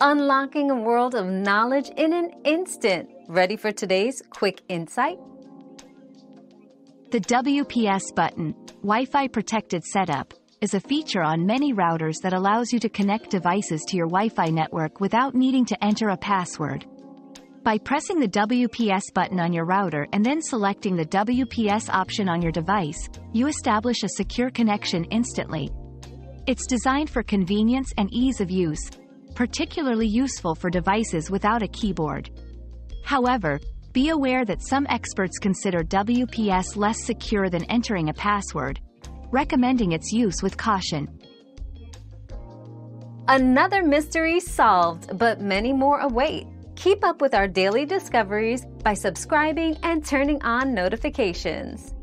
unlocking a world of knowledge in an instant. Ready for today's quick insight? The WPS button, Wi-Fi protected setup, is a feature on many routers that allows you to connect devices to your Wi-Fi network without needing to enter a password. By pressing the WPS button on your router and then selecting the WPS option on your device, you establish a secure connection instantly. It's designed for convenience and ease of use, particularly useful for devices without a keyboard. However, be aware that some experts consider WPS less secure than entering a password, recommending its use with caution. Another mystery solved, but many more await. Keep up with our daily discoveries by subscribing and turning on notifications.